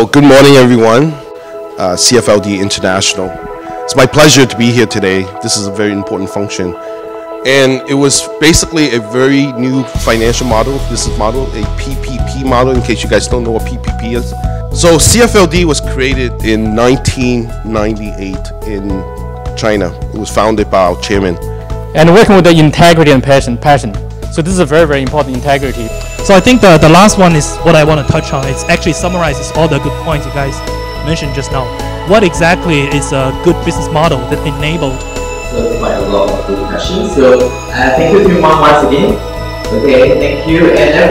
Well, good morning, everyone. Uh, CFLD International. It's my pleasure to be here today. This is a very important function. And it was basically a very new financial model, business model, a PPP model, in case you guys don't know what PPP is. So CFLD was created in 1998 in China. It was founded by our chairman. and working with the integrity and passion. Passion. So this is a very very important integrity. So I think the, the last one is what I want to touch on. It actually summarizes all the good points you guys mentioned just now. What exactly is a good business model that enabled? So quite a lot of good questions. So uh, thank you to Mom once again. Okay, thank you. And then